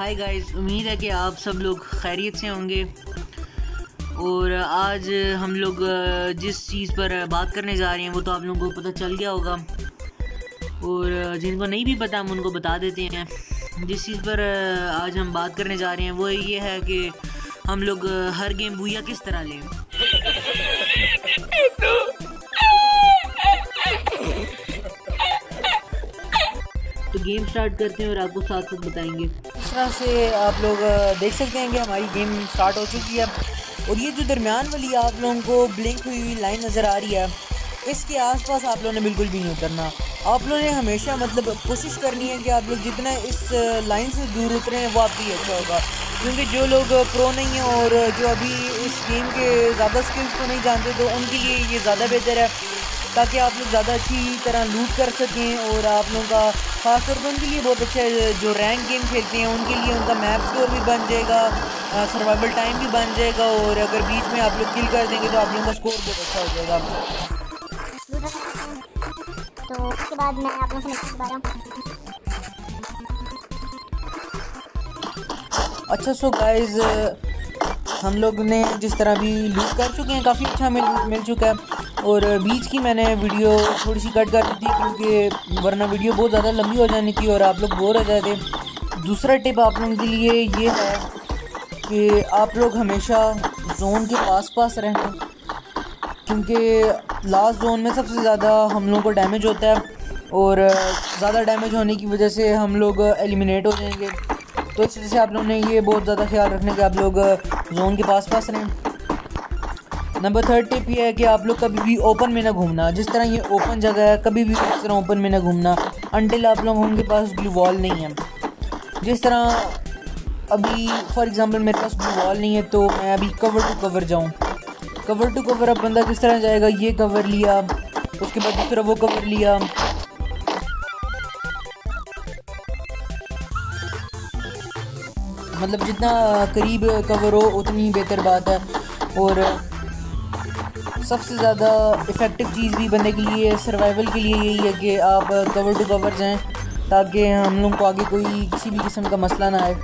Hi guys उम्मीद है कि आप सब लोग खैरियत से होंगे। और आज हम लोग जिस चीज़ पर बात करने जा रहे हैं, वो तो आप लोगों को पता चल गया होगा। और जिनको नहीं भी पता, हम उनको बता देते हैं। जिस चीज़ पर आज हम बात करने जा रहे हैं, वो ये है कि हम लोग हर गेम बुया किस तरह लें? तो गेम स्टार्ट करते हैं और आपको साथ साथ बताएँगे। तरह से आप लोग देख सकते हैं कि हमारी गेम स्टार्ट हो चुकी है। और ये जो दरमियान वाली आप लोगों को ब्लिंक हुई हुई लाइन नज़र आ रही है, इसके आसपास आप लोगों ने बिल्कुल भी नहीं उतरना। आप लोगों ने हमेशा मतलब कोशिश करनी है कि आप लोग जितना इस लाइन से दूर उतरें, वो आपके अच्छा होगा। क्योंकि जो लोग प्रो नहीं हैं और जो अभी इस गेम के ज़्यादा स्किल्स को नहीं जानते तो उनके लिए ये ज़्यादा बेहतर है, ताकि आप लोग ज़्यादा अच्छी तरह लूट कर सकें और आप लोगों का खासतौर पर उनके लिए बहुत अच्छा जो रैंक गेम खेलते हैं उनके लिए उनका मैप स्कोर भी बन जाएगा सर्वाइवल टाइम भी बन जाएगा और अगर बीच में आप लोग किल कर देंगे तो आप लोगों का स्कोर बहुत अच्छा हो जाएगा। तो उसके बाद मैं आप लोगों से दोबारा। अच्छा सो गाइस हम लोग ने जिस तरह भी लूट कर चुके हैं, काफ़ी अच्छा मिल मिल चुका है। और बीच की मैंने वीडियो थोड़ी सी कट कर दी थी क्योंकि वरना वीडियो बहुत ज़्यादा लंबी हो जानी थी और आप लोग बोर हो जाते। दूसरा टिप आप लोगों के लिए ये है कि आप लोग हमेशा जोन के पास पास रहें क्योंकि लास्ट जोन में सबसे ज़्यादा हम लोगों को डैमेज होता है और ज़्यादा डैमेज होने की वजह से हम लोग एलिमिनेट हो जाएँगे। तो इस वजह से आप लोगों ने ये बहुत ज़्यादा ख्याल रखने कि, आप लोग जोन के पास पास रहें। नंबर थर्ड टिप ये है कि आप लोग कभी भी ओपन में ना घूमना। जिस तरह ये ओपन जगह है, कभी भी इस तरह ओपन में ना घूमना। अनटिल आप लोगों उनके पास ब्लू वॉल नहीं है। जिस तरह अभी फॉर एग्ज़ाम्पल मेरे पास ब्लू वॉल नहीं है तो मैं अभी कवर टू कवर जाऊँ। कवर टू कवर अब बंदा किस तरह जाएगा? ये कवर लिया, उसके बाद दूसरा वो कवर लिया। मतलब जितना करीब कवर हो, उतनी ही बेहतर बात है। और सबसे ज़्यादा इफ़ेक्टिव चीज़ भी बनने के लिए सर्वाइवल के लिए यही है कि आप कवर टू कवर जाएँ, ताकि हम लोग को आगे कोई किसी भी किस्म का मसला ना आए।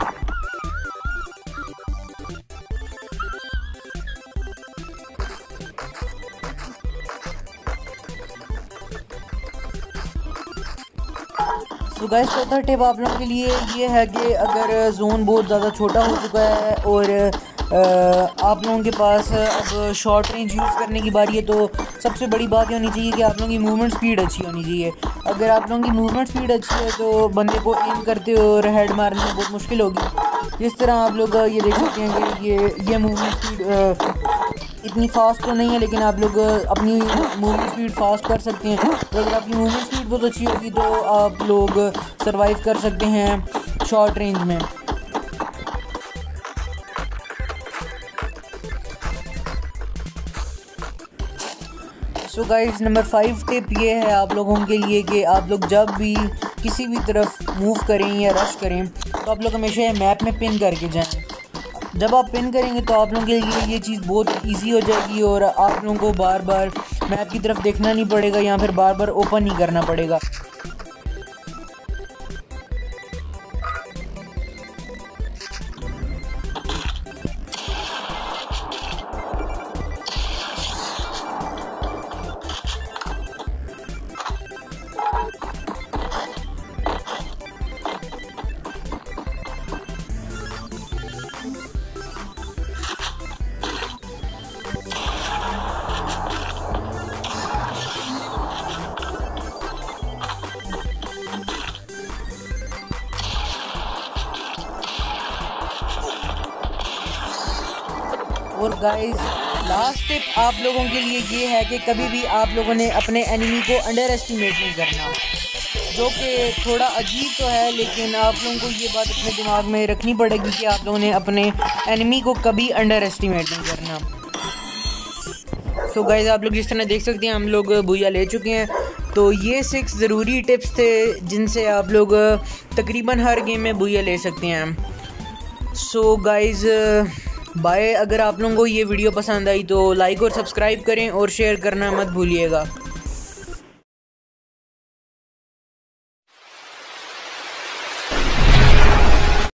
तो गैस चौथा टिप आप लोगों के लिए। ये है कि अगर जोन बहुत ज़्यादा छोटा हो चुका है और आप लोगों के पास अब शॉर्ट रेंज यूज़ करने की बारी है तो सबसे बड़ी बात होनी चाहिए कि आप लोगों की मूवमेंट स्पीड अच्छी होनी चाहिए। अगर आप लोगों की मूवमेंट स्पीड अच्छी है तो बंदे को एम करते और हेड मारने में बहुत मुश्किल होगी। जिस तरह आप लोग ये देख सकते हैं कि ये ये मूवमेंट स्पीड इतनी फास्ट तो नहीं है, लेकिन आप लोग अपनी मूवमेंट स्पीड फास्ट कर सकते हैं। तो अगर आपकी मूवमेंट स्पीड बहुत अच्छी होगी तो आप लोग सर्वाइव कर सकते हैं शॉर्ट रेंज में। So guys number five tip ये है आप लोगों के लिए कि आप लोग जब भी किसी भी तरफ़ मूव करें या रश करें तो आप लोग हमेशा मैप में पिन करके जाएँ। जब आप पिन करेंगे तो आप लोगों के लिए ये चीज़ बहुत इजी हो जाएगी और आप लोगों को बार बार मैप की तरफ़ देखना नहीं पड़ेगा या फिर बार बार ओपन नहीं करना पड़ेगा। और गाइस लास्ट टिप आप लोगों के लिए ये है कि कभी भी आप लोगों ने अपने एनिमी को अंडर एस्टिमेट नहीं करना। जो कि थोड़ा अजीब तो है, लेकिन आप लोगों को ये बात अपने दिमाग में रखनी पड़ेगी कि आप लोगों ने अपने एनिमी को कभी अंडर एस्टिमेट नहीं करना। सो so गाइज़ आप लोग जिस तरह देख सकते हैं, हम लोग भूया ले चुके हैं। तो ये सिक्स ज़रूरी टिप्स थे, जिनसे आप लोग तकरीबन हर गेम में भूया ले सकते हैं। सो so गाइज़ बाय अगर आप लोगों को ये वीडियो पसंद आई तो लाइक और सब्सक्राइब करें और शेयर करना मत भूलिएगा।